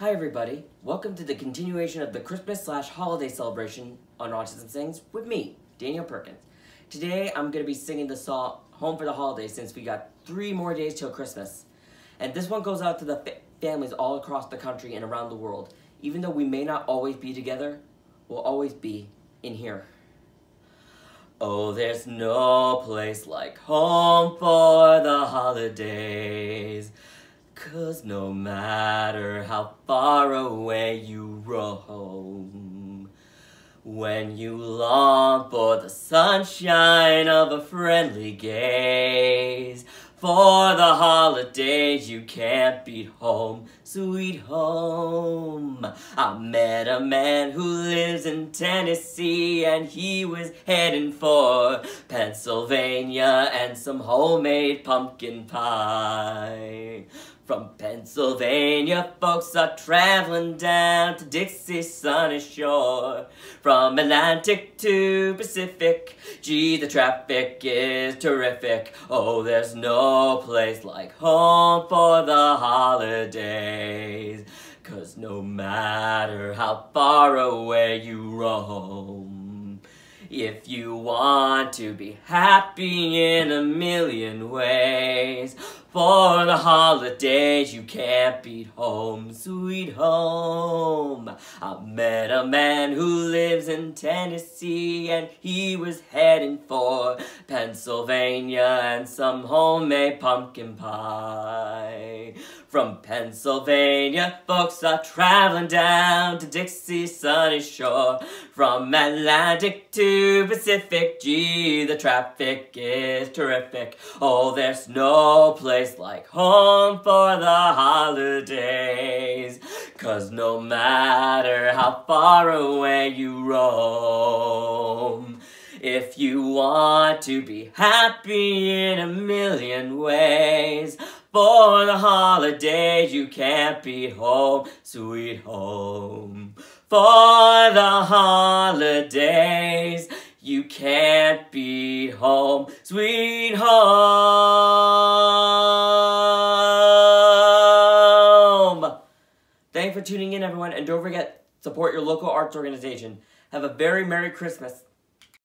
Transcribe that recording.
Hi everybody, welcome to the continuation of the Christmas slash holiday celebration on Autism Sings with me, Daniel Perkins. Today I'm going to be singing the song Home for the Holidays since we got three more days till Christmas. And this one goes out to the fa families all across the country and around the world. Even though we may not always be together, we'll always be in here. Oh, there's no place like home for the holidays. Cause no matter how far away you roam, when you long for the sunshine of a friendly gaze, for the holidays you can't beat home, sweet home. I met a man who lives in Tennessee and he was heading for Pennsylvania and some homemade pumpkin pie. From Pennsylvania, folks are traveling down to Dixie's sunny shore. From Atlantic to Pacific, gee, the traffic is terrific. Oh, there's no place like home for the holidays. Cause no matter how far away you roam, if you want to be happy in a million ways, for the holidays you can't beat home, sweet home. I met a man who lives in Tennessee and he was heading for Pennsylvania and some homemade pumpkin pie. From Pennsylvania, folks are traveling down to Dixie's sunny shore. From Atlantic to Pacific, gee, the traffic is terrific. Oh, there's no place like home for the holidays. Cause no matter how far away you roam, if you want to be happy in a million ways, for the holidays you can't be home, sweet home. For the holidays you can't be home, sweet home. Thanks for tuning in, everyone, and don't forget, support your local arts organization. Have a very Merry Christmas.